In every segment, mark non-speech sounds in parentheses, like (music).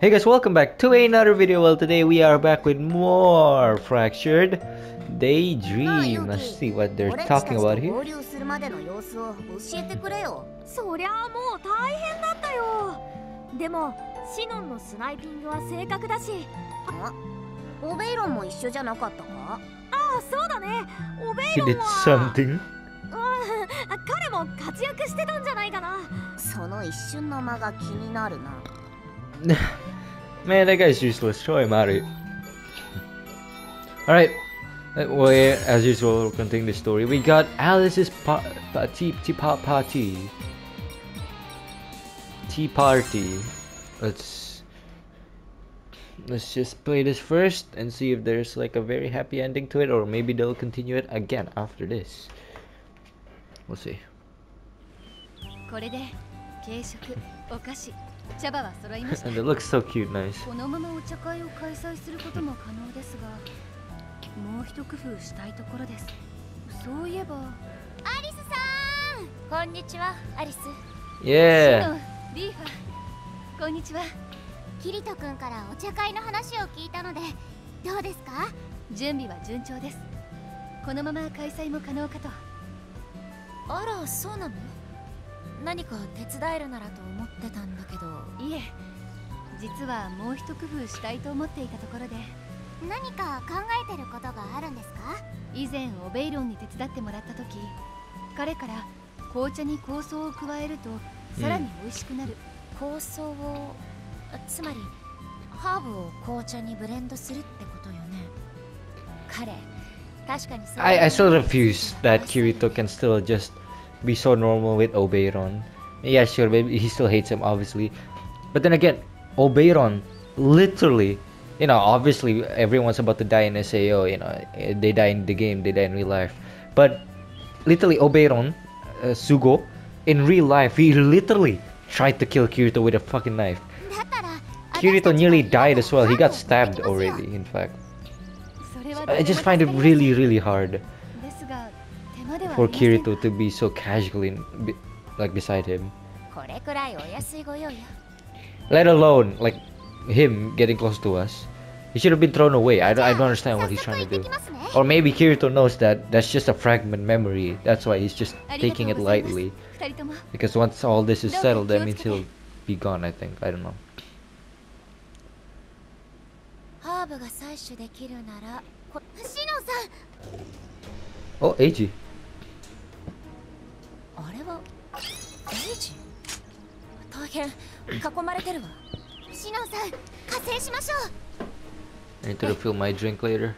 Hey guys, welcome back to another video. Well, today we are back with more Fractured Daydream. Let's see what they're talking about と here. そりゃあもう大変だったよでもシノンのスナイピングは正確だしあオベイロンも一緒じゃなかったかあそうだねオベイ He ロン did は something. うん彼も活躍してたんじゃないかなその一瞬の間が気になるな (sighs) Man, that guy's useless. Throw him out of here. Alright. Uh, Well, yeah, as usual, we'll continue the story. We got Alice's pa- pa- tea, tea pa- party. Tea party. Let's let's just play this first and see if there's like a very happy ending to it, or maybe they'll continue it again after this. We'll see. これで軽食お菓子 (laughs) 茶葉は揃いました。(laughs) And it looks so cute, nice. このままお茶会を開催することも可能ですがもう一工夫したいところです。そういえば。アリスさん。こんにちはアリス。Yeah. シノンリーファこんにちは。キリト君からお茶会の話を聞いたのでどうですか？準備は順調です。このまま開催も可能かと。あらそうなの？何か手伝えるならと思ってたんだけど。いえ実はもう一工夫したいと思っていたところで。何か考えてることがあるんですか？以前オベイロンに手伝ってもらった時彼から紅茶に香草を加えるとさらに美味しくなる、香草をあつまりハーブを紅茶にブレンドするってことよね。彼確かにそう I, I still refuse that Kirito can still just be so normal with Oberon. Yeah, sure, maybe he still hates him, obviously. But then again, Oberon, literally, you know, obviously everyone's about to die in SAO, you know, they die in the game, they die in real life. But literally, Oberon, uh, Sugo, in real life, he literally tried to kill Kirito with a fucking knife. Kirito nearly died as well, he got stabbed already, in fact. I just find it really, really hard for Kirito to be so casually be, like beside him. Let alone like him getting close to us. He should have been thrown away. I don't, I don't understand what he's trying to do. Or maybe Kirito knows that that's just a fragment memory. That's why he's just taking it lightly. Because once all this is settled, that means he'll be gone, I think. I don't know. Oh, Eiji. 大変囲まれてるわシノンさん加勢しましょう I need to refill my drink later.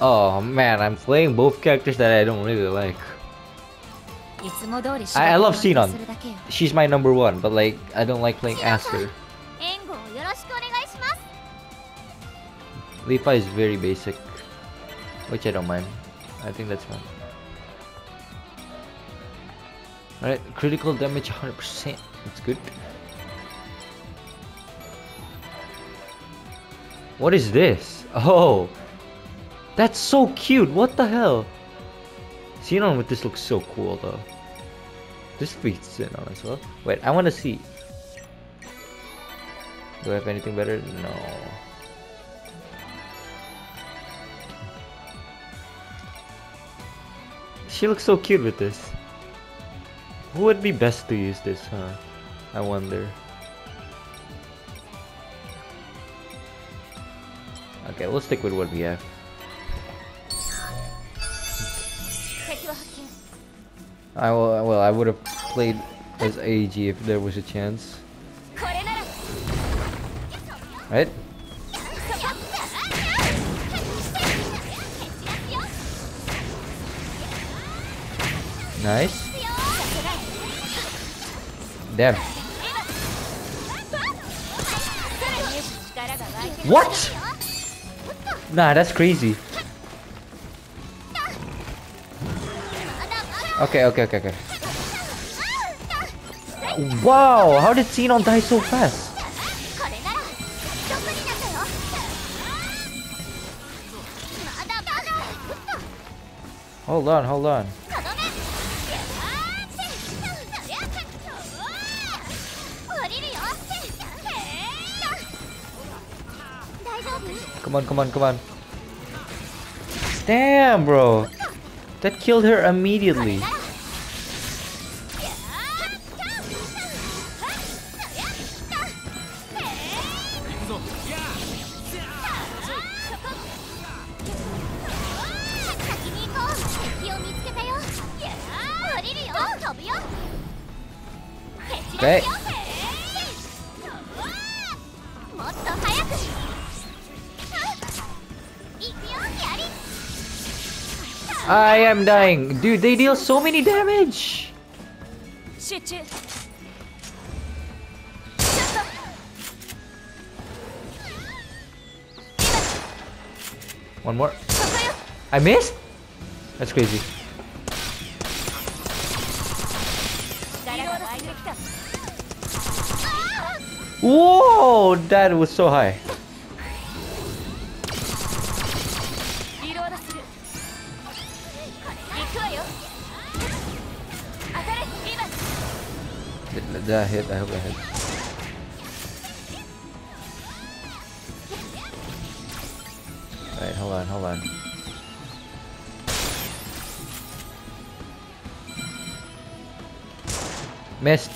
Oh man, I'm playing both characters that I don't really like. いつも通り I- I love 仕事を Sinon. するだけよ She's my number one, but like I don't like playing Aster. 援護をよろしくお願いします Leafa is very basic, which I don't mind. I think that's fine. Alright, critical damage 100%. That's good. What is this? Oh, that's so cute. What the hell? Xenon with this looks so cool though. This fits in on as well. Wait, I want to see. Do I have anything better? No. She looks so cute with this. Who would be best to use this, huh? I wonder. Okay, we'll stick with what we have. I will, well, I would have played as AG if there was a chance. Right? Nice. Damn. What? Nah, that's crazy. Okay, okay, okay, okay. Wow, how did Xenon die so fast? Hold on, hold on. Come on, come on, come on. Damn, bro. That killed her immediately. I'm dying. Dude, they deal so many damage. One more. I missed? That's crazy. Whoa, that was so high. Did I hit? I hope I hit. Alright, hold on, hold on. Missed!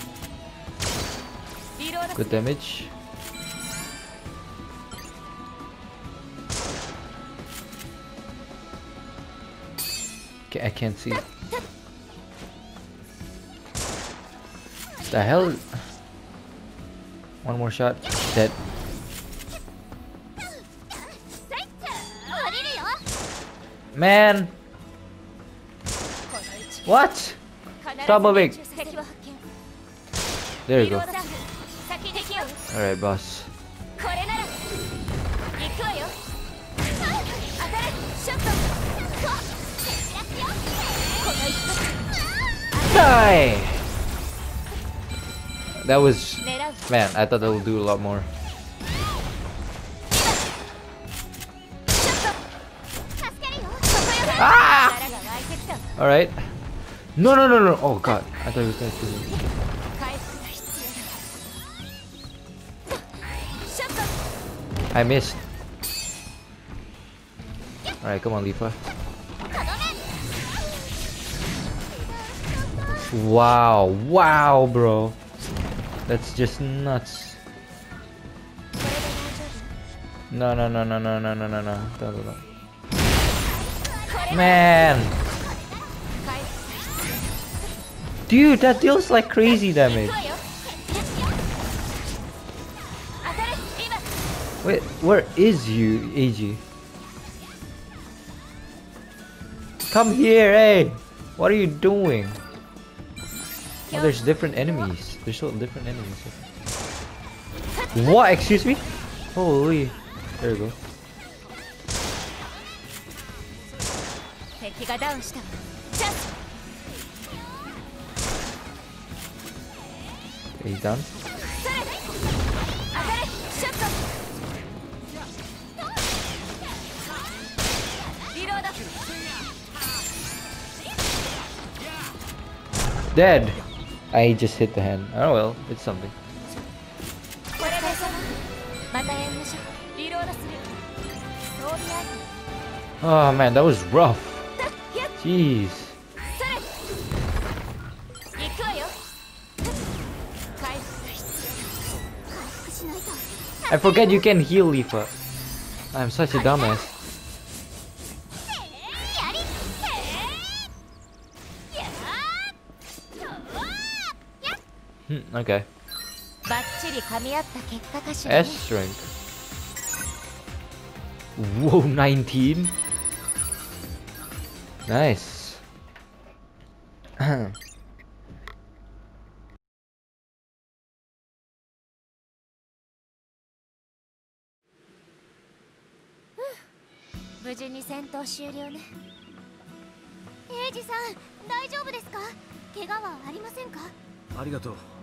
Good damage. Okay, I can't see. The hell? One more shot. Dead. Man! What? Stop moving! There you go. Alright, boss. Die! That was... Man, I thought that would do a lot more. Ah! ah! Alright. No, no, no, no. Oh, God. I thought he was. I missed. Alright, come on, Lipa. Wow, wow, bro. That's just nuts. No, no, no, no, no, no, no, no, no. Man! Dude, that deals like crazy damage. Wait, where is you, AG? Come here, hey! What are you doing? Oh, there's different enemies. There's so different enemies. What? Excuse me? Holy. There we go. He's down. Dead. I just hit the hand. Oh well, it's something. Oh man, that was rough. Jeez. I forget you can heal Lifa. I'm such a dumbass. Okay. S shrink. Whoa, 19? Nice. エイジさん、大丈夫ですか？怪我はありませんか？ありがとう。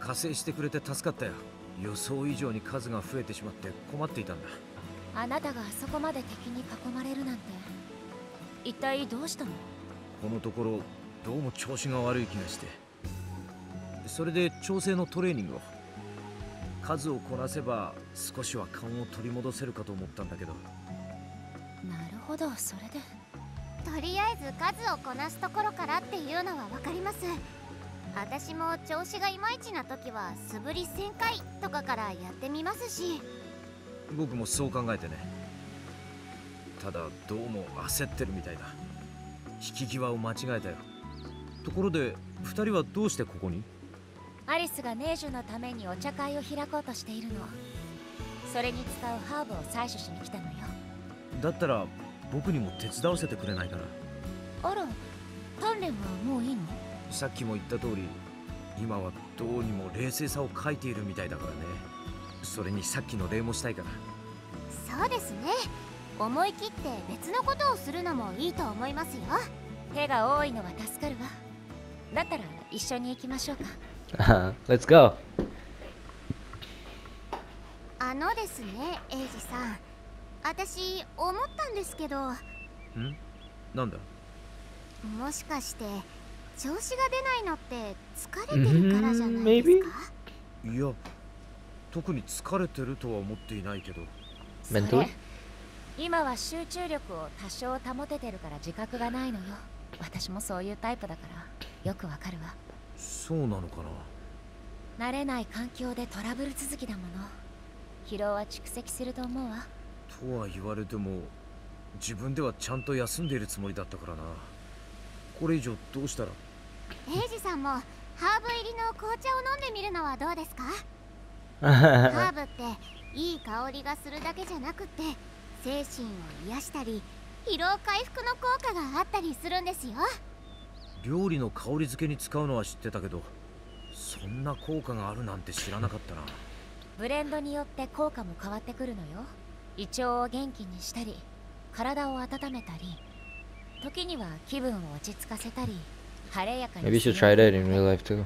加勢してくれて助かったよ。予想以上に数が増えてしまって困っていたんだ。あなたがあそこまで敵に囲まれるなんて。一体どうしたの？このところどうも調子が悪い気がして。それで調整のトレーニングを。数をこなせば少しは勘を取り戻せるかと思ったんだけど。なるほどそれで。とりあえず数をこなすところからっていうのは分かります私も調子がいまいちな時は素振り1000回とかからやってみますし。僕もそう考えてね。ただどうも焦ってるみたいだ。引き際を間違えたよ。ところで2人はどうしてここに？アリスがネージュのためにお茶会を開こうとしているの。それに使うハーブを採取しに来たのよ。だったら僕にも手伝わせてくれないかな。あら鍛錬はもういいの？さっきも言った通り今はどうにも冷静さを欠いているみたいだからね。それにさっきの礼もしたいから。そうですね。思い切って別のことをするのもいいと思いますよ。手が多いのは助かるわ。だったら一緒に行きましょうか。(laughs) Let's go. あのですねエイジさん。私思ったんですけど。ん？なんだ？もしかして調子が出ないのって疲れてるからじゃないですか、いや特に疲れてるとは思っていないけど。それ Mentally? 今は集中力を多少保ててるから自覚がないのよ。私もそういうタイプだからよくわかるわ。そうなのかな？慣れない環境でトラブル続きだもの。疲労は蓄積すると思うわ。とは言われても自分ではちゃんと休んでいるつもりだったからな。これ以上どうしたらエイジさんもハーブ入りの紅茶を飲んでみるのはどうですか？ハーブっていい香りがするだけじゃなくって精神を癒したり疲労回復の効果があったりするんですよ。料理の香り付けに使うのは知ってたけどそんな効果があるなんて知らなかったな。ブレンドによって効果も変わってくるのよ。胃腸を元気にしたり体を温めたり時には気分を落ち着かせたり Maybe you す should る try that in real life too.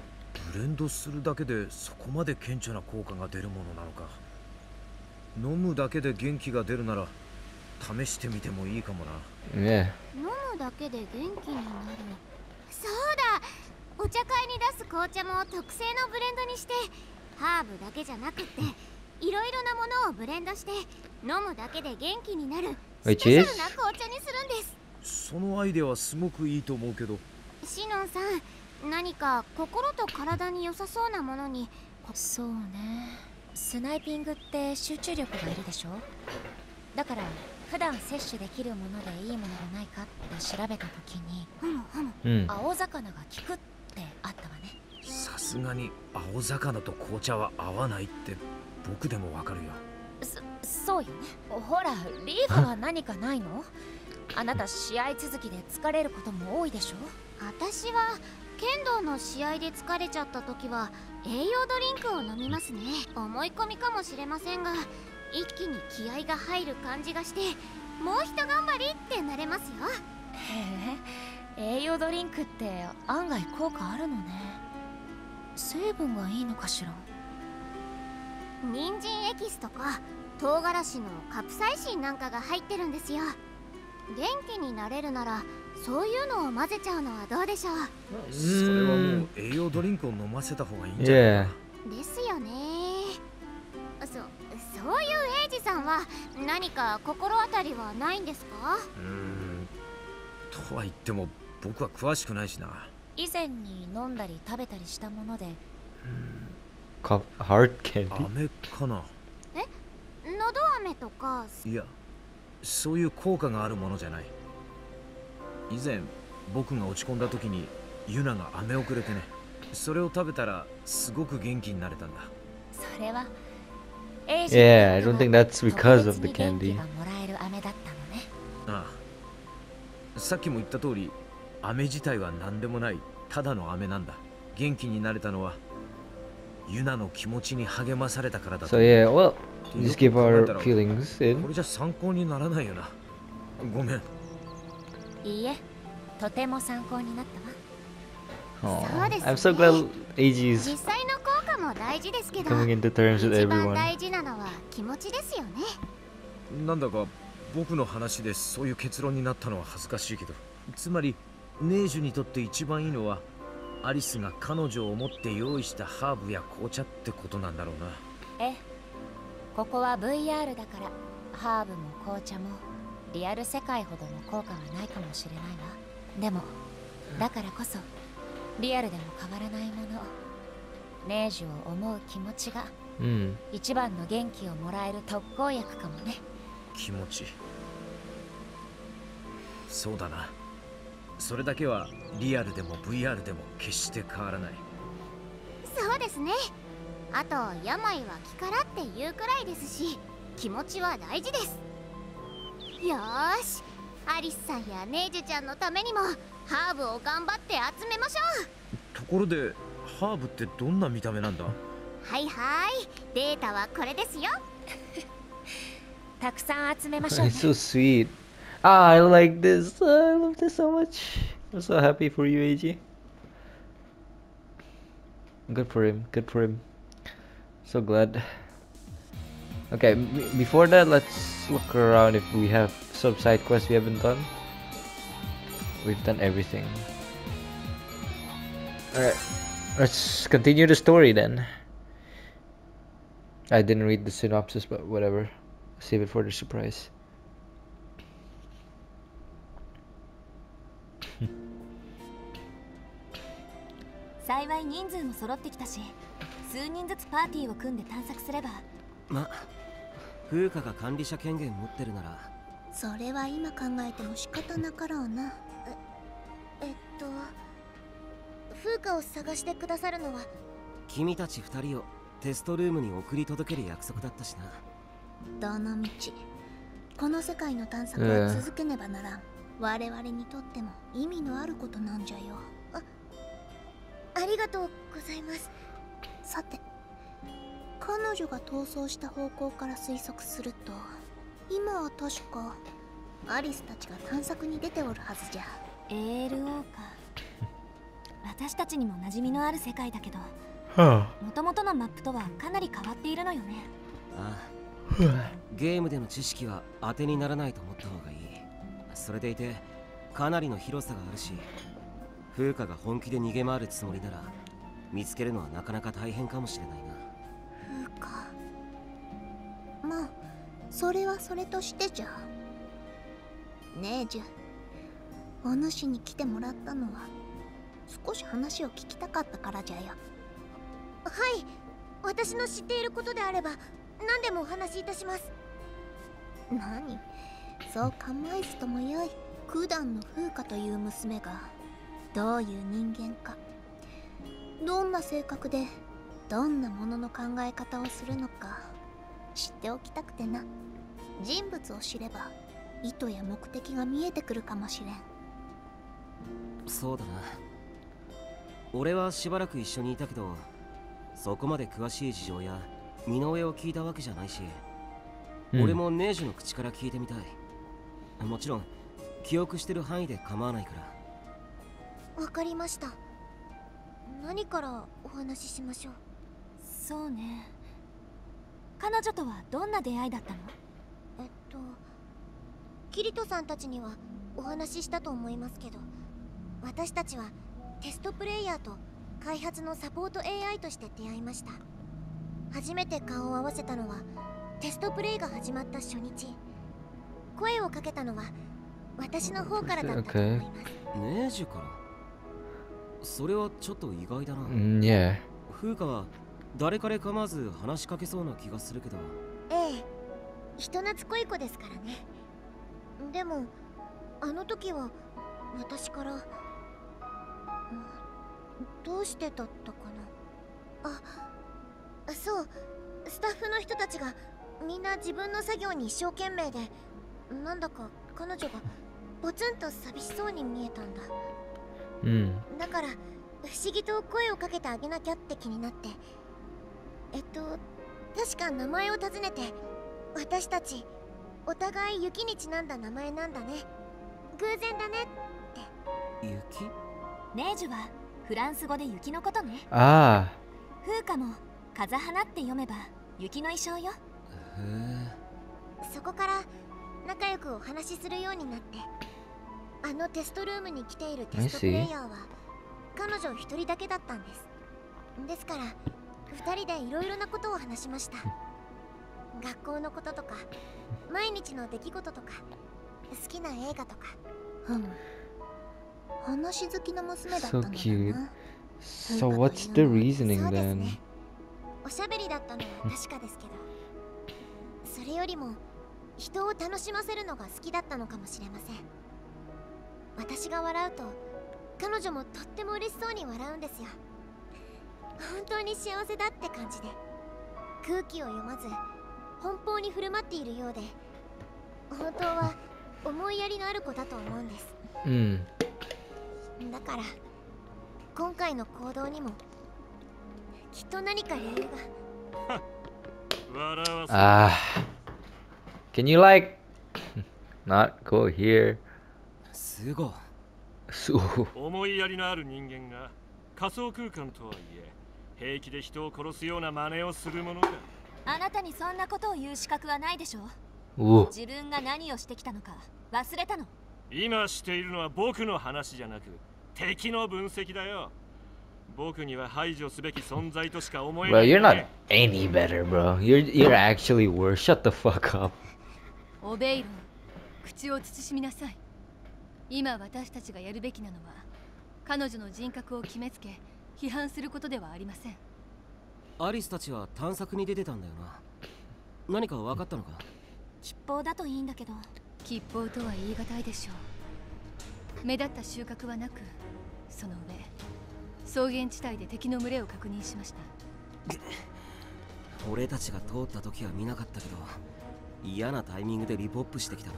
ブレンドするだけでそこまで顕著な効果が出るものなのか。飲むだけで元気が出るなら試してみてもいいかもな。Yeah. 飲むだけで元気になる。そうだ。お茶会に出す紅茶も特製のブレンドにしてハーブだけじゃなくって (laughs) いろいろなものをブレンドして飲むだけで元気になる。スペシャ?ルな紅茶にするんです。そのアイデアはすごくいいと思うけどシノンさん何か心と体に良さそうなものにそうね。スナイピングって集中力がいるでしょ？だから普段摂取できるものでいいものがないかって調べた時にふむふむ。Hmm. 青魚が効くってあったわね。さすがに青魚と紅茶は合わないって僕でもわかるよ。そそうよね。ほらリーファは何かないの？あなた試合続きで疲れることも多いでしょ？私は剣道の試合で疲れちゃった時は栄養ドリンクを飲みますね。思い込みかもしれませんが一気に気合が入る感じがしてもうひと頑張りってなれますよ。へえ栄養ドリンクって案外効果あるのね。成分がいいのかしら？人参エキスとか唐辛子のカプサイシンなんかが入ってるんですよ元気になれるならそういうのを混ぜちゃうのはどうでしょう？それはもう栄養ドリンクを飲ませた方がいいんじゃない.ですよね。そそういうエイジさんは何か心当たりはないんですか？うーん。とは言っても僕は詳しくないしな。以前に飲んだり食べたりしたもので。Co- Hard candy？飴かな。のど飴とか。いやそういう効果があるものじゃない。以前僕が落ち込んだ時にユナが飴をくれてねそれを食べたらすごく元気になれたんだ。それは Yeah, I don't think は that's because of the candy. がもらえる飴だったのね。ああ。さっきも言った通り飴自体は何でもないただの飴なんだ。元気になれたのはユナの気持ちに励まされたからだ So yeah, well, よ just く give our feelings こ in. れじゃ参考にならないよなごめんいいえとても参考になったわそうです I'm so ね。glad AG's 実際の効果も大事ですけど coming into terms with 一番 everyone. 大事なのは気持ちですよねなんだか僕の話でそういう結論になったのは恥ずかしいけどつまりネージュにとって一番いいのはアリスが彼女を思って用意したハーブや紅茶ってことなんだろうなええここは VR だからハーブも紅茶もリアル世界ほどの効果はないかもしれないわ。でもだからこそリアルでも変わらないものネージュを思う気持ちが Hmm. 一番の元気をもらえる特効薬かもね。気持ち。そうだな。それだけはリアルでも VR でも決して変わらない。そうですねあと病は気からっていうくらいですし気持ちは大事ですよーしアリスさんやネイジュちゃんのためにもハーブを頑張って集めましょうところでハーブってどんな見た目なんだ？はいはいデータはこれですよ (laughs) たくさん集めましょうね (laughs) It's so sweet. Ah, I like this. I love this so much. I'm so happy for you, AG. Good for him. Good for him. So glad. Okay, m- before that, let's look around if we have some side quests we haven't done. We've done everything. Alright, let's continue the story then. I didn't read the synopsis, but whatever. Save it for the surprise. (laughs) 数人ずつパーティーを組んで探索すれば。ま風花が管理者権限持ってるなら。それは今考えても仕方なかろうな。ええっと風花を探してくださるのは？君たち二人をテストルームに送り届ける約束だったしな。どの道？この世界の探索ええ。は続けねばならん、我々にとっても意味のあることなんじゃよ。あありがとうございますさて彼女が逃走した方向から推測すると今は確かアリスたちが探索に出ておるはずじゃ。ALO か。(laughs) 私たちにも馴染みのある世界だけど.もともとのマップとはかなり変わっているのよね。ああ。ゲームでの知識は当てにならないと思った方がいい。それでいてかなりの広さがあるし風花が本気で逃げ回るつもりなら見つけるのはなかなか大変かもしれないな。風か。まあそれはそれとしてじゃ。ねえジュお主に来てもらったのは少し話を聞きたかったからじゃよ。はい。私の知っていることであれば何でもお話しいたします。何？そう構えずともよい九段の風花という娘がどういう人間か。どんな性格でどんなものの考え方をするのか知っておきたくてな。人物を知れば意図や目的が見えてくるかもしれん。そうだな。俺はしばらく一緒にいたけどそこまで詳しい事情や身の上を聞いたわけじゃないし、Hmm. 俺もネージュの口から聞いてみたい。もちろん記憶してる範囲で構わないから。わかりました何からお話ししましょう？そうね。彼女とはどんな出会いだったの？えっとキリトさんたちにはお話ししたと思いますけど私たちはテストプレイヤーと開発のサポート AI として出会いました。初めて顔を合わせたのはテストプレイが始まった初日。声をかけたのは私の方からだったと思います。ネージュから？それはちょっと意外だな、Mm, yeah. 風花は誰彼構わず話しかけそうな気がするけど。ええ。人懐っこい子ですからね。でもあの時は私からうんどうしてだったかな。あそう。スタッフの人たちがみんな自分の作業に一生懸命でなんだか彼女がポツンと寂しそうに見えたんだ Mm. だから不思議と声をかけてあげなきゃって気になって。えっと確か名前を尋ねて私たちお互い雪にちなんだ名前なんだね。偶然だね雪ネージュはフランス語で雪のことね。Ah. 風花も風花って読めば雪の衣装よ。へえそこから仲良くお話しするようになってあのテストルームに来ているテストプレイヤーは彼女一人だけだったんです。ですから2人でいろいろなことを話しました。学校のこととか毎日の出来事とか好きな映画とか。ふむ話好きな娘だったのだ cute. な So what's the reasoning then? ね。おしゃべりだったのは確かですけどそれよりも人を楽しませるのが好きだったのかもしれません私が笑うと彼女もとっても嬉しそうに笑うんですよ本当に幸せだって感じで空気を読まず奔放に振る舞っているようで本当は思いやりのある子だと思うんです Hmm. だから今回の行動にもきっと何か理由が笑わせ Ah. Can you like (laughs) not go here? すご So 思いやりのある人間が仮想空間とはいえ平気で人を殺すような真似をするものか。あなたにそんなことを言う資格はないでしょ Ooh. 自分が何をしてきたのか忘れたの。今しているのは僕の話じゃなく敵の分析だよ。僕には排除すべき存在としか思えな Bro, い you're ね not any better, bro. You're you're actually worse. Shut the fuck up. オベイロン口を慎みなさい今私たちがやるべきなのは彼女の人格を決めつけ批判することではありません。アリスたちは探索に出てたんだよな。何か分かったのか？吉報だといいんだけど。吉報とは言い難いでしょう。目立った収穫はなくその上草原地帯で敵の群れを確認しました。俺たちが通った時は見なかったけど嫌なタイミングでリポップしてきたな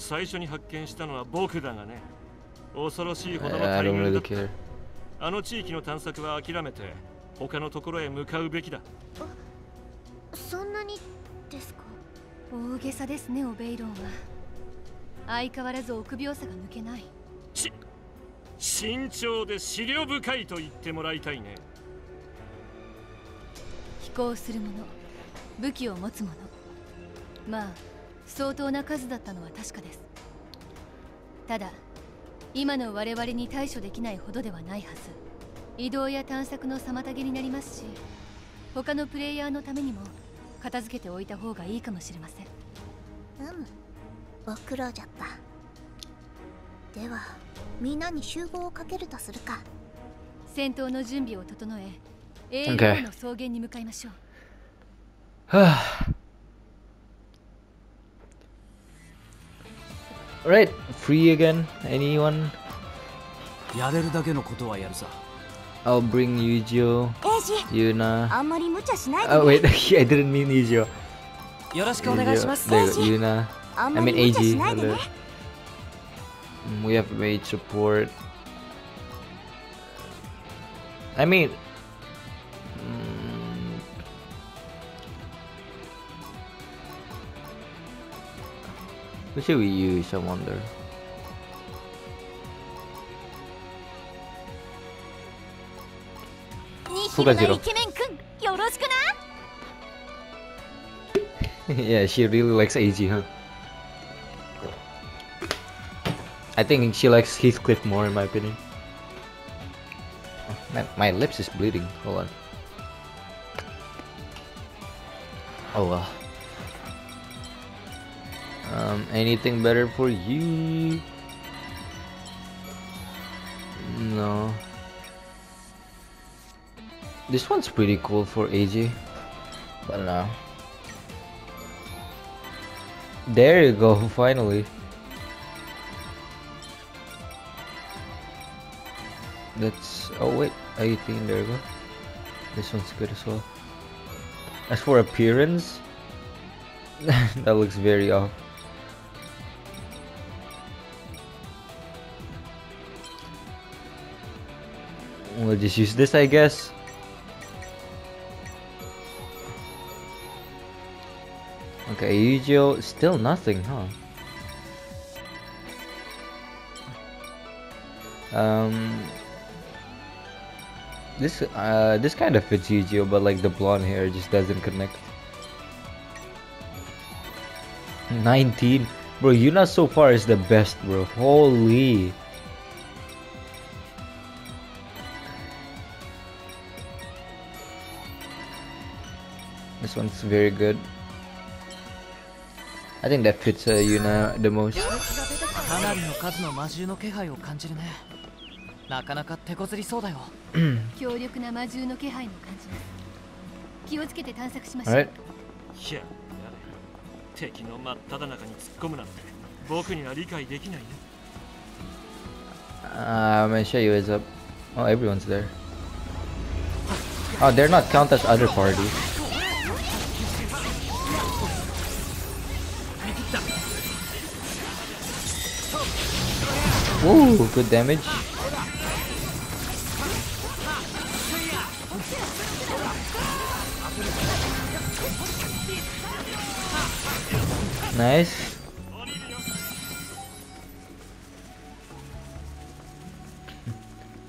最初に発見したのは僕だがね。恐ろしいほどの大群だった.あの地域の探索は諦めて他のところへ向かうべきだ。そんなにですか？大げさですねオベイロンは。相変わらず臆病さが抜けない。し慎重で資料深いと言ってもらいたいね。飛行する者武器を持つ者まあ相当な数だったのは確かです。ただ今の我々に対処できないほどではないはず。移動や探索の妨げになりますし他のプレイヤーのためにも片付けておいた方がいいかもしれません。うん。ご苦労じゃった。ではみんなに集合をかけるとするか。戦闘の準備を整え A Okay. の草原に向かいましょう Alright, free again. Anyone? I'll bring Yujio, Yuna. Oh wait, (laughs) I didn't mean Yujio. Yuna. I mean AG. Hello. Mm, we have mage support. I mean, What should we use, I wonder? (laughs) Yeah, she really likes A G, huh? I think she likes Heathcliff more in my opinion. Oh, my, my lips is bleeding, hold on. Oh well. Um, anything better for you? No. This one's pretty cool for AJ. but no. There you go, (laughs) finally. That's oh wait, 18 there you go. This one's good as well. As for appearance, (laughs) that looks very off. We'll just use this, I guess. Okay, Yujio, still nothing, huh? Um, this uh, this kind of fits Yujio, but like the blonde hair just doesn't connect. 19, bro. Yuna so far is the best, bro. Holy. This one's very good. I think that fits uh, Yuna the most. (clears throat) かなりの数の魔獣の気配を感じるねなかなか手こずりそうだよ強力な魔獣の気配も感じます気をつけて探索しましょう Alright. いややれ敵の真っ只中に突っ込むなんて僕には理解できないよ Uh, I'm gonna show you what's up. Oh, everyone's there. Oh, they're not count as other parties. Ooh, good damage. Nice.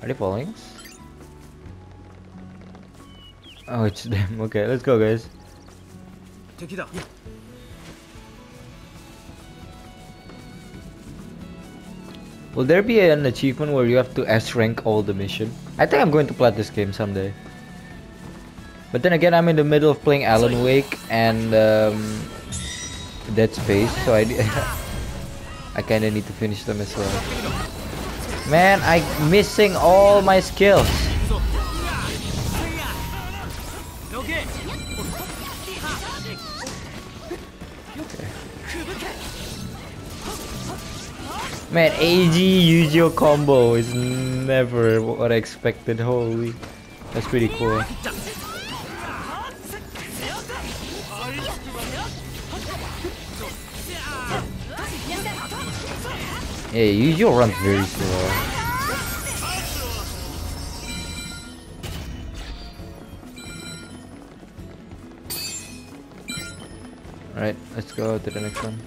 Are they following us? Oh, it's (laughs) them. Okay, let's go, guys. Will there be an achievement where you have to S rank all the mission? I think I'm going to play this game someday. But then again, I'm in the middle of playing Alan Wake and um, Dead Space, so I (laughs) I kind of need to finish them as well. Man, I'm missing all my skills. Man, AG Yu-Gi-Oh combo is never what I expected. Holy, that's pretty cool. Yeah, Yu-Gi-Oh runs very slow. Alright, let's go to the next one.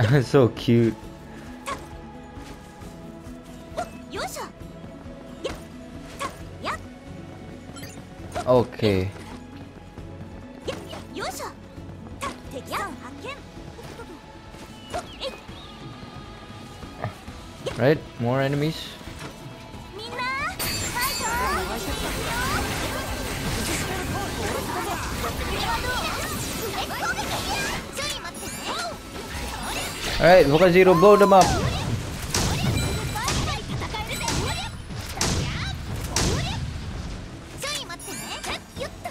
(laughs) so cute. Okay. Right? More enemies? Alright, Voka Zero, blow them up.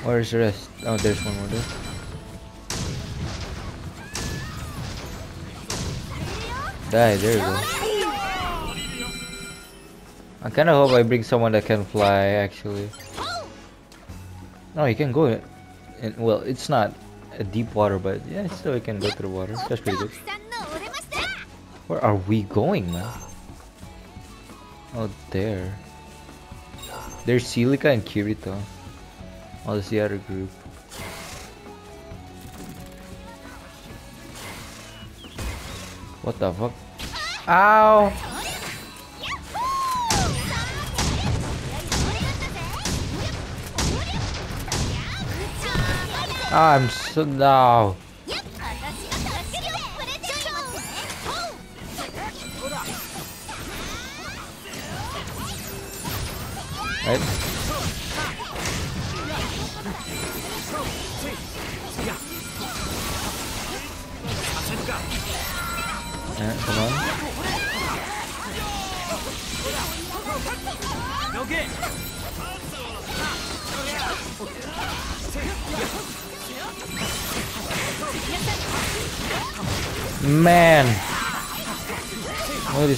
Where's the rest? Oh, there's one more there. Die, there you go. I kinda hope I bring someone that can fly, actually. No, you can go in, well, it's not a deep water, but yeah, still you can go through water. That's pretty good. Where are we going, man? Oh, there. There's Silica and Kirito. Oh, that's the other group. What the fuck? Ow! Ah, I'm so now.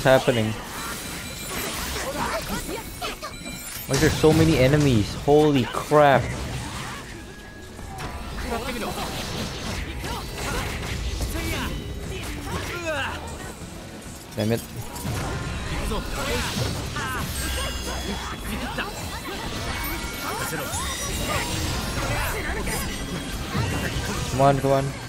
Is happening? Why is there so many enemies? Holy crap! Damn it. Come on, come on.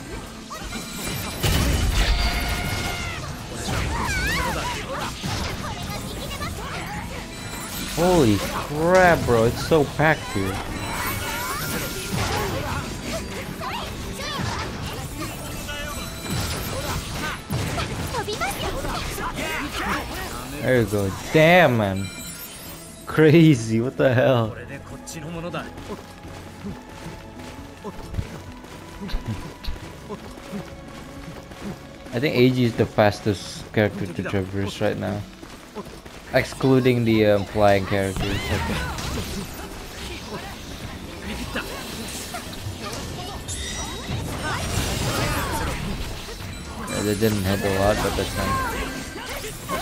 Holy crap, bro. It's so packed here. There you go. Damn, man. Crazy. What the hell? I think AG is the fastest character to traverse right now. Excluding the um, flying characters. Yeah, they didn't hit a lot, but that's fine.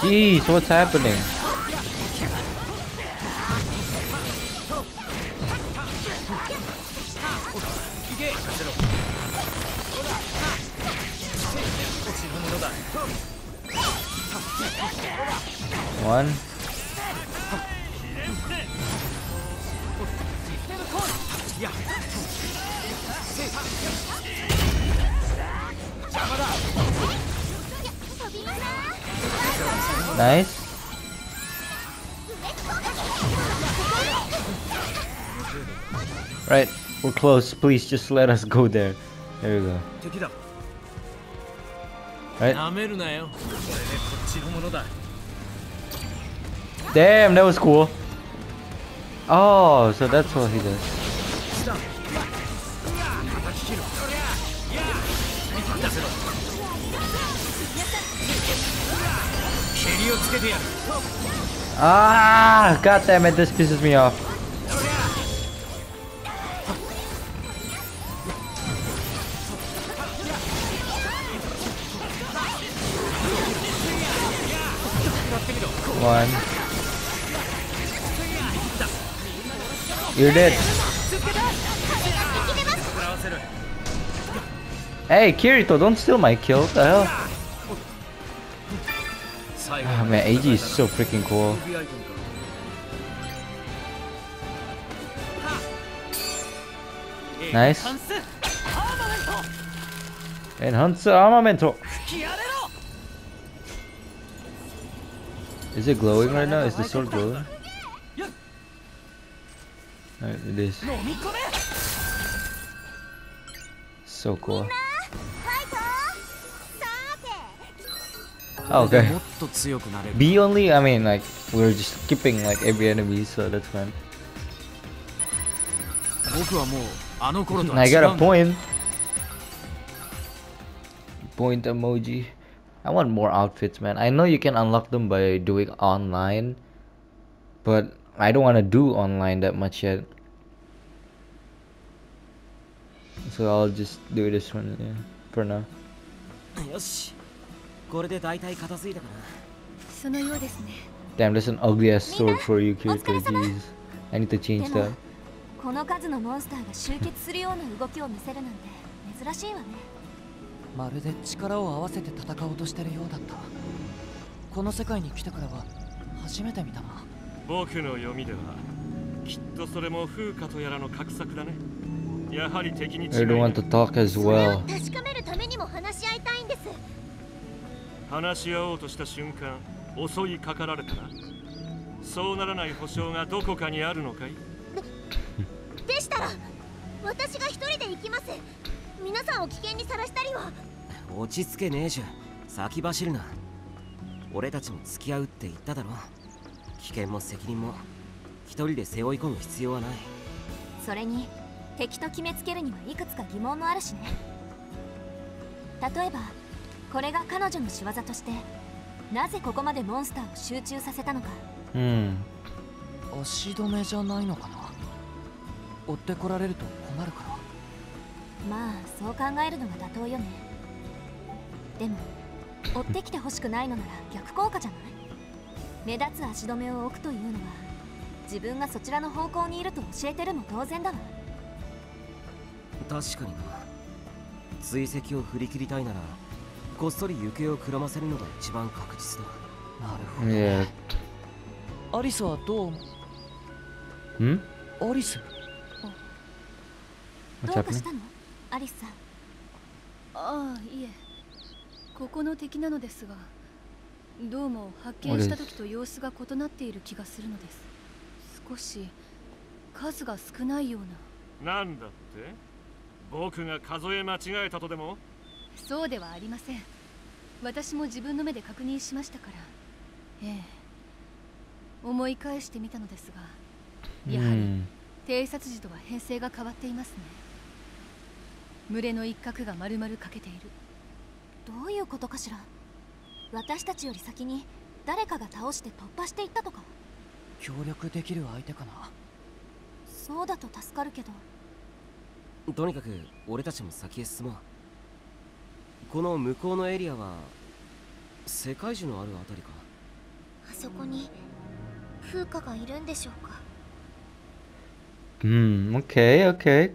Jeez, what's happening? close. Please just let us go there. There we go. Right. Damn, that was cool. Oh, so that's what he does. Ah, god damn it, this pisses me off. One. You're dead. Hey, Kirito, don't steal my kill. What the hell? Oh man, AG is so freaking cool. Nice. Enhance armamento. Is it glowing right now? Is the sword glowing? Alright, it is. So cool. Oh, okay. B only? I mean, like, we're just skipping, like, every enemy, so that's fine. I got a point. Point emoji. I want more outfits, man. I know you can unlock them by doing online, but I don't want to do online that much yet. So I'll just do this one yeah, for now. よしこれで大体片付いたかなそのようですね Damn, that's an ugly ass sword for you, Kirito. Jeez. I need to change でも that. この数のモンスターが集結するような動きを見せるなんて珍しいわね まるで力を合わせて戦おうとしてるようだった。この世界に来てからは初めて見たな。僕の読みではきっとそれも風化とやらの画策だね。やはり敵に違い。I な don't い want to talk as それを well. 確かめるためにも話し合いたいんです。話し合おうとした瞬間襲いかかられたらそうならない保証がどこかにあるのかい？でしたら私が一人で行きます皆さんを危険にさらしたりは。落ち着けねえじゃん先走るな。俺たちも付き合うって言っただろ。危険も責任も。一人で背負い込む必要はない。それに敵と決めつけるにはいくつか疑問もあるしね。例えばこれが彼女の仕業としてなぜここまでモンスターを集中させたのか。Hmm. 足止めじゃないのかな。追ってこられると困るからまあそう考えるのが妥当よね。でも追ってきてほしくないのなら逆効果じゃない？目立つ足止めを置くというのは自分がそちらの方向にいると教えてるも当然だわ。確かにな。追跡を振り切りたいならこっそり行方をくらませるのが一番確実だ。なるほど Yeah. アリスはどう思 Hmm? うアリス？どうかし?たの？アリスさん。ああいえ。ここの敵なのですがどうも発見した時と様子が異なっている気がするのです。少し数が少ないような。なんだって？僕が数え間違えたとでも？そうではありません。私も自分の目で確認しましたから。ええ。思い返してみたのですがやはり Hmm. 偵察時とは編成が変わっていますね群れの一角が丸々欠けている。どういうことかしら？私たちより先に誰かが倒して突破していったとか。協力できる相手かな？そうだと助かるけど。とにかく俺たちも先へ進もう。この向こうのエリアは世界樹のあるあたりか。あそこに風花がいるんでしょうか？Hmm, okay, okay.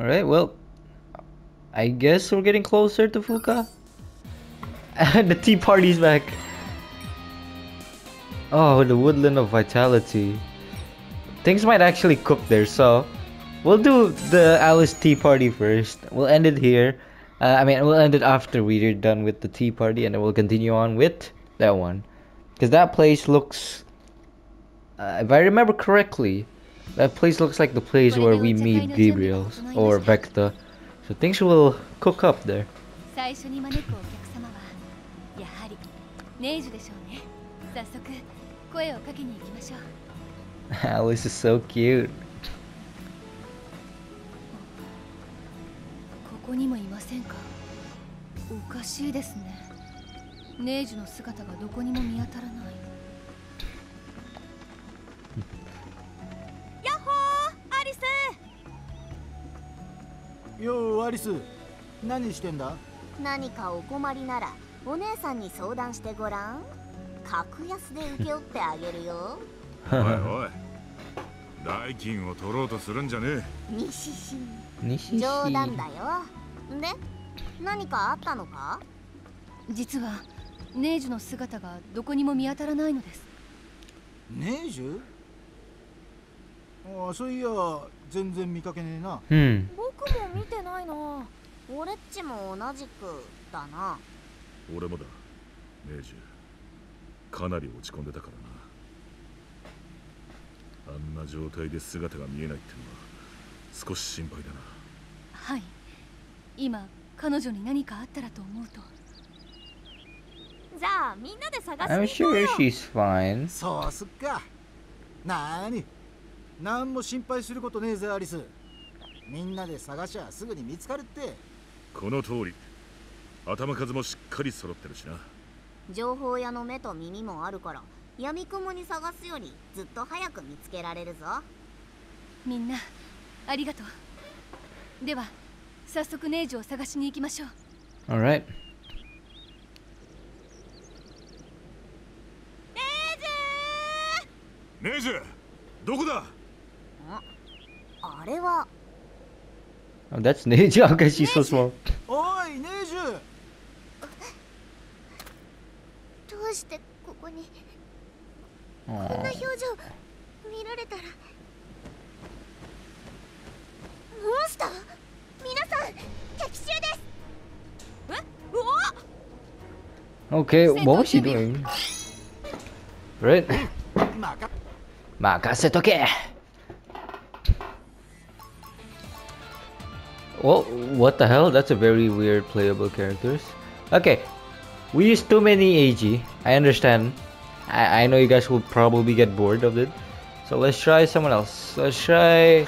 Alright, well, I guess we're getting closer to Fuka. And (laughs) the tea party's back. Oh, the woodland of vitality. Things might actually cook there, so we'll do the Alice tea party first. We'll end it here. Uh, I mean, we'll end it after we're done with the tea party, and then we'll continue on with that one. Because that place looks. Uh, if I remember correctly, that place looks like the place where we meet Gabriel's or Vecta. So things will cook up there. 最初に招くお客様はやはりネイジュでしょうね早速声をかけに行きましょう (laughs) Alice is so cute. ここにもいませんかおかしいですねネイジュの姿がどこにも見当たらない アリス何してんだ？何かお困りならお姉さんに相談してごらん。格安で請け負ってあげるよ。おいおい。代金を取ろうとするんじゃねにししにしし冗談だよ。で何かあったのか？実はネイジュの姿がどこにも見当たらないのです。ネイジ？ュああそういや全然見かけねえな。Hmm. 僕も見てないな。俺っちも同じくだな。え俺もだ。ネイジュかなり落ち込んでたからな。あんな状態で姿が見えないってのは少し心配だな。はい。今彼女に何かあったらと思うと。じゃあみんなで探 I'm しに行こう sure よ she's fine. そうすっか。なーに。何も心配することねえぜアリスみんなで探しゃすぐに見つかるって。この通り。頭数もしっかり揃ってるしな。情報屋の目と耳もあるから闇雲に探すよりずっと早く見つけられるぞ。みんなありがとう。では早速ネイジュを探しに行きましょう。Alright. ネイジュどこだ？あれは Oh, that's Neji. How can she so small? おいネイジュどうしてここにこん.な表情見られたらモンスター皆さん敵襲ですえうわ Okay, what was she doing? Right? まか Makasetoke! Well, what the hell? That's a very weird playable characters. Okay, we use too many AG. I understand. I, I know you guys will probably get bored of it. So let's try someone else. Let's try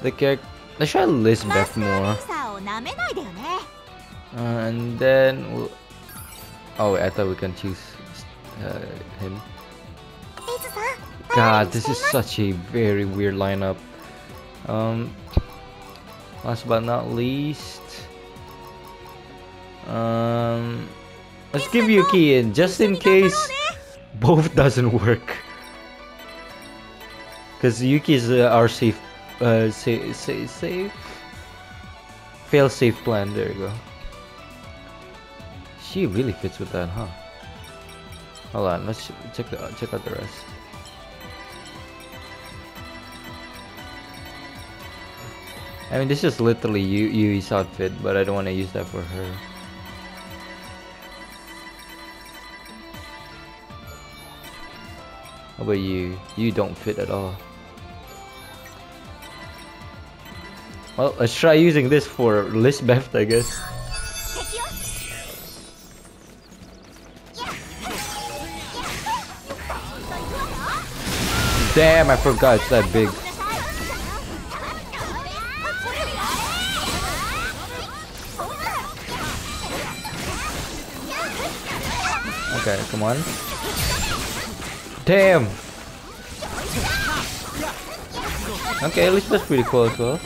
the character. Let's try Lisbeth more. And then we'll... Oh, wait, I thought we can choose uh, him. God, this is such a very weird lineup. Um, last but not least, um, let's give Yuki in just in case both (laughs) doesn't work. Because Yuki is uh, our safe, uh, say, say, safe, fail safe plan. There you go. She really fits with that, huh? Hold on, let's check the check out the rest. I mean, this is literally Yu Yui's outfit, but I don't want to use that for her. How about you? You don't fit at all. Well, let's try using this for Lisbeth, I guess. Damn. Damn, I forgot it's that big. Okay, come on. Damn! Okay, at least that's pretty cool as well.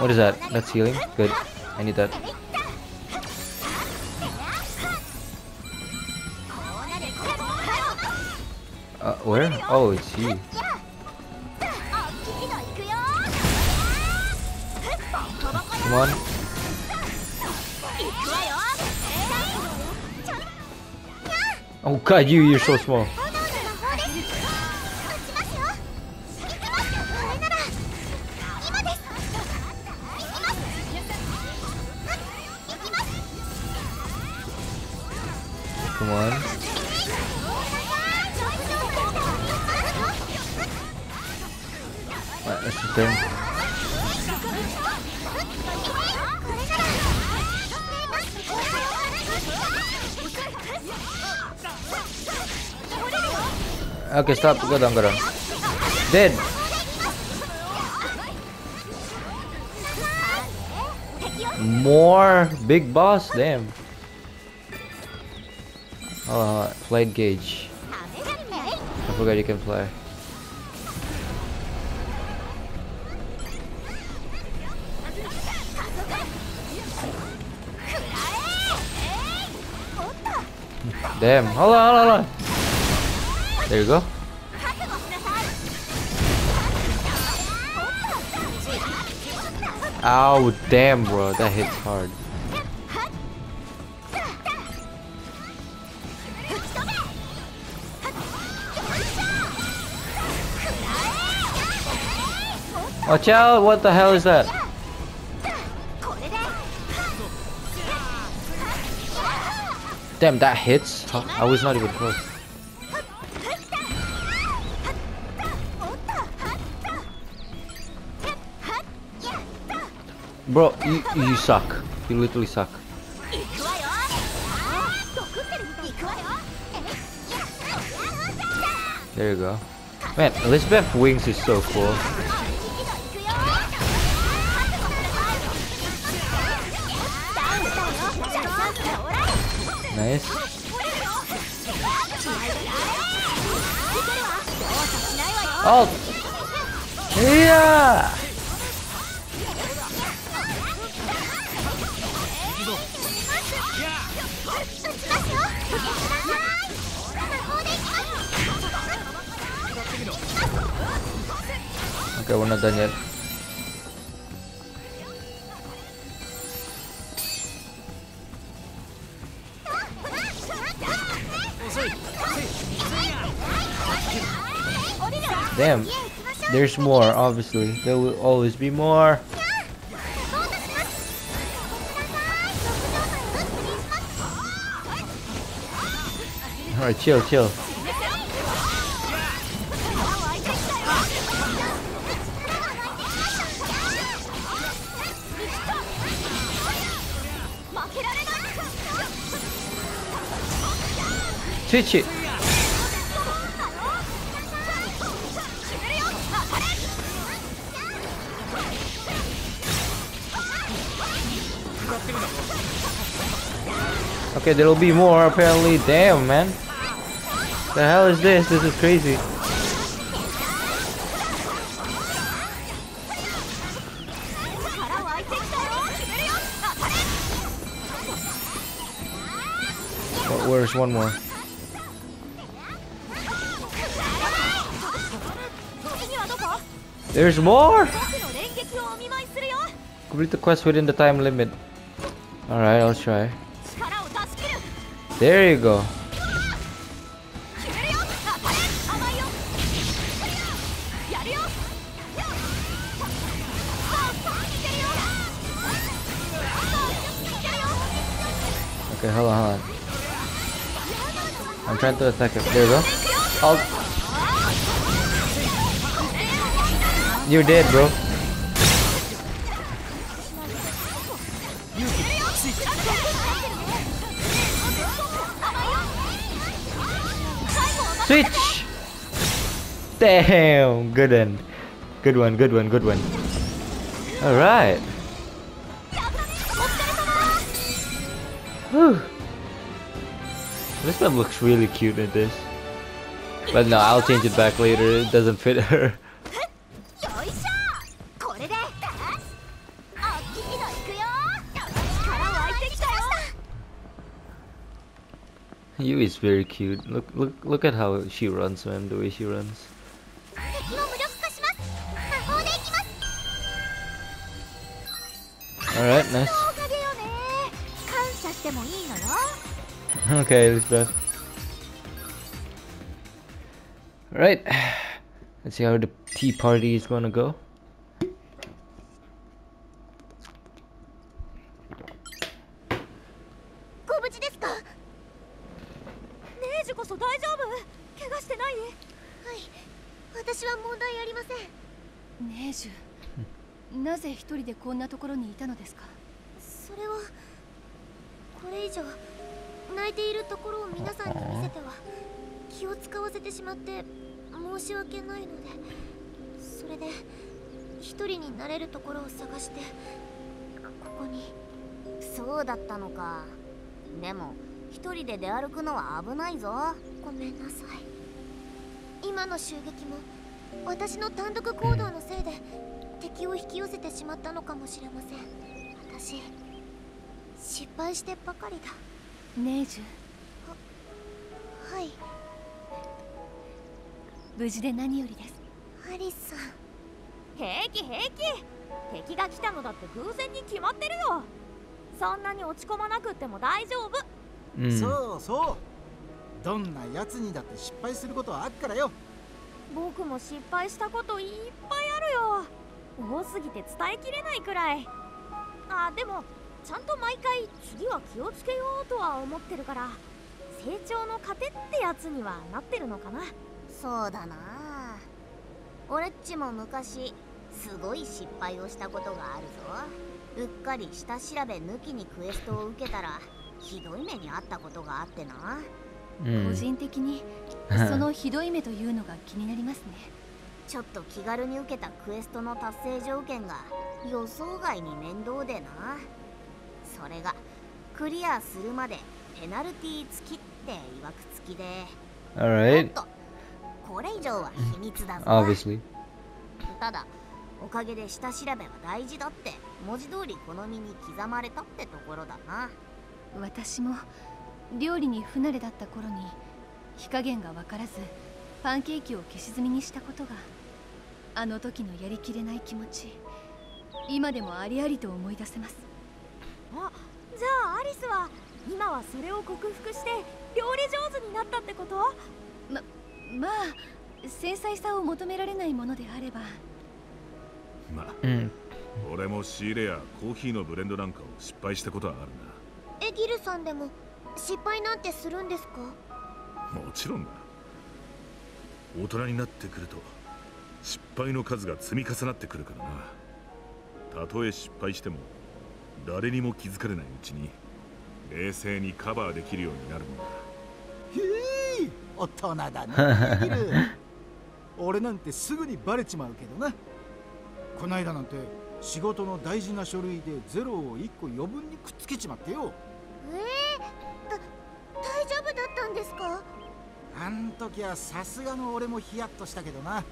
What is that? That's healing? Good. I need that. Uh, where? Oh, it's you. Come. Oh god, you, you're so small. Come on. Right, that's the thing. Okay, stop. Go down, go down. Dead. More big boss. Damn. Oh, flight gauge. I forgot you can fly. Damn. Hold on, hold on, hold on. There you go. Ow, damn, bro. That hits hard. Watch out! What the hell is that? Damn, that hits? I was not even close. Bro, you, you suck. You literally suck. There you go. Man, Elizabeth Wings is so cool. (laughs) Nice. ¡Oh! ¡Mira! Qué bueno, Daniel. Damn. There's more, obviously. There will always be more. Alright, chill, chill. Switch it. Okay, there'll be more apparently. Damn, man. The hell is this? This is crazy. But where's one more? There's more! Complete the quest within the time limit. Alright, I'll try. There you go. Okay, hold on, hold on. I'm trying to attack it. There you go. I'll... You're dead, bro. Damn, good one. Good one, good one, good one. Alright. This one looks really cute in this. But no, I'll change it back later. It doesn't fit her. Yui is very cute. Look, look, look at how she runs, man. The way she runs. Alright, nice. (laughs) Okay, Elizabeth. Alright. Let's see how the tea party is gonna go. Neju, なぜ一人でこんなところにいたのですか？それはこれ以上泣いているところを皆さんに見せては気を使わせてしまって申し訳ないのでそれで一人になれるところを探してここに。そうだったのか。でも一人で出歩くのは危ないぞ。ごめんなさい。今の襲撃も私の単独行動のせいで敵を引き寄せてしまったのかもしれません。私失敗してばかりだ。ネージュ。はい。無事で何よりです。アリスさん。平気平気。敵が来たのだって偶然に決まってるよ。そんなに落ち込まなくっても大丈夫。うん。そうそう。どんな奴にだって失敗することはあっからよ。僕も失敗したこといっぱいあるよ多すぎて伝えきれないくらい。あでもちゃんと毎回次は気をつけようとは思ってるから成長の糧ってやつにはなってるのかな。そうだな。俺っちも昔すごい失敗をしたことがあるぞ。うっかり下調べ抜きにクエストを受けたらひどい目にあったことがあってな。うん。個人的にそのひどい目というのが気になりますねちょっと気軽に受けたクエストの達成条件が予想外に面倒でな。それがクリアするまでペナルティ付きって曰く付きで。Alright. これ以上は秘密だぞ。Obviously. ただおかげで下調べは大事だって。文字通りこの身に刻まれたってところだな。私も料理に不慣れだった頃に火加減が分からずパンケーキを消し済みにしたことがあの時のやりきれない気持ち今でもありありと思い出せます。あじゃあアリスは今はそれを克服して料理上手になったってこと？ままあ繊細さを求められないものであれば。まあ、うん。俺も仕入れやコーヒーのブレンドなんかを失敗したことはあるえギルさんでも失敗な。んてするんですかなもちろんだ大人になってくると失敗の数が積み重なってくるからな。たとえ失敗しても誰にも気づかれないうちに冷静にカバーできるようになるもんだ。へえ大人だね (laughs) 俺なんてすぐにバレちまうけどな。こないだなんて仕事の大事な書類でゼロを1個余分にくっつけちまってよ。えー、だ大丈夫だったんですか？あん時はさすがの俺もヒヤッとしたけどな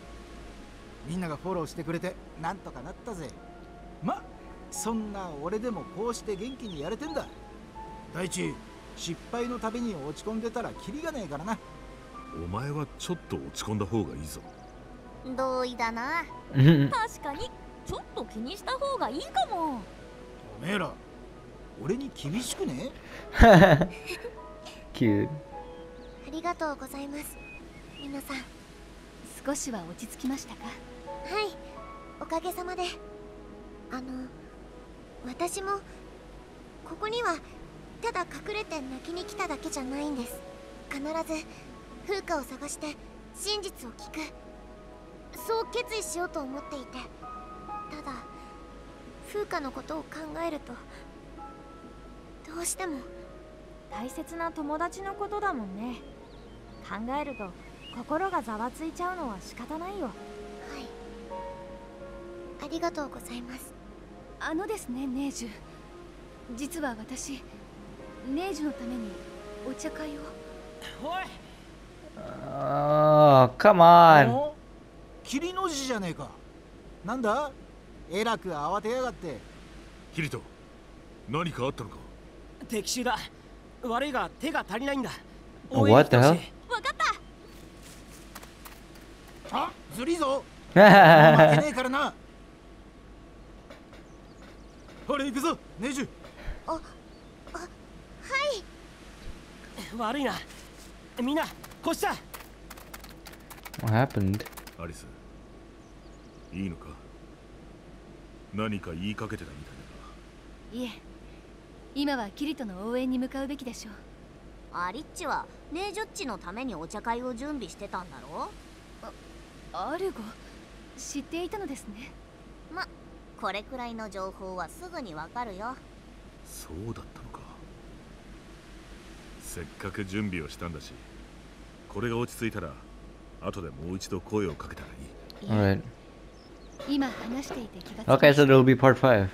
みんながフォローしてくれてなんとかなったぜ。まそんな俺でもこうして元気にやれてんだ。第一失敗のたびに落ち込んでたらキリがねえからな。お前はちょっと落ち込んだ方がいいぞ。同意だな。確かにちょっと気にした方がいいかも。おめえら俺に厳しくね？(laughs) Cute. ありがとうございます皆さん。は少しは落ち着きましたか？いおかげさまで。あの私もここにはただ隠れて泣きに来ただけじゃないんです。必ず風花を探して真実を聞く。そう決意しようと思っていて。ただ風花のことを考えるとどうしても。大切な友達のことだもんね。考えると心がざわついちゃうのは仕方ないよ。ありがとうございます。あのですねネージュ実は私ネージュのためにお茶会を。おい。Oh, come on. お？霧の字じゃねえか。なんだ？えらく慌てやがって。キリト何かあったのか？敵襲だ悪いが手が足りないんだ。What the hell? わかった。あずりいぞ。(laughs) 負けねえからなほれ行くぞネジュ。ああはい。悪いな。みんなこっちだ What happened? アリスいいのか？何か言いかけてたみたいだいえ今はキリトの応援に向かうべきでしょう。アリッチはネージュッチのためにお茶会を準備してたんだろアルゴ知っていたのですね。まこれくらいの情報はすぐにわかるよ。そうだったのか。せっかく準備をしたんだしこれが落ち着いたら後でもう一度声をかけたらいい。Alright. 今話していて気がつき Okay, so there'll be part 5.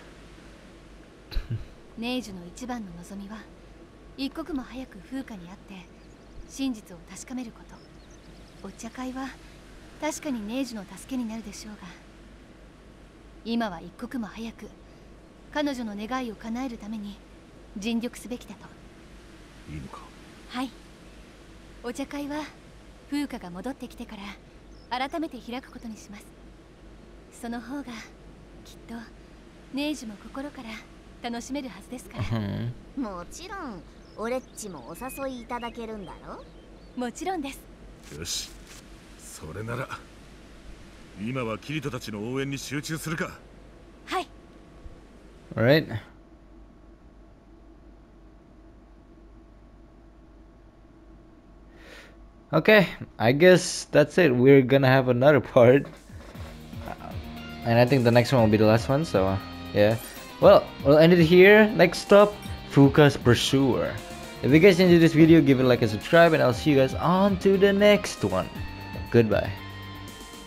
ネージュの一番の望みは一刻も早く風化に会って真実を確かめること。お茶会は確かにネージュの助けになるでしょうが今は一刻も早く彼女の願いを叶えるために尽力すべきだと。いいのか？はい。お茶会は風化が戻ってきてから改めて開くことにします。その方がきっとネージュも心から楽しめるはずですから。Mhm. もちろん俺っちもお誘いいただけるんだろ？もちろんです。よし。それなら今はキリトたちの応援に集中するかはい Alright. Okay, I guess that's it. We're gonna have another part. (laughs) Uh, And I think the next one will be the last one, so uh, yeah. Well, we'll end it here. Next up, Fuka's Pursuer. If you guys enjoyed this video, give it a like and subscribe, and I'll see you guys on to the next one. Goodbye.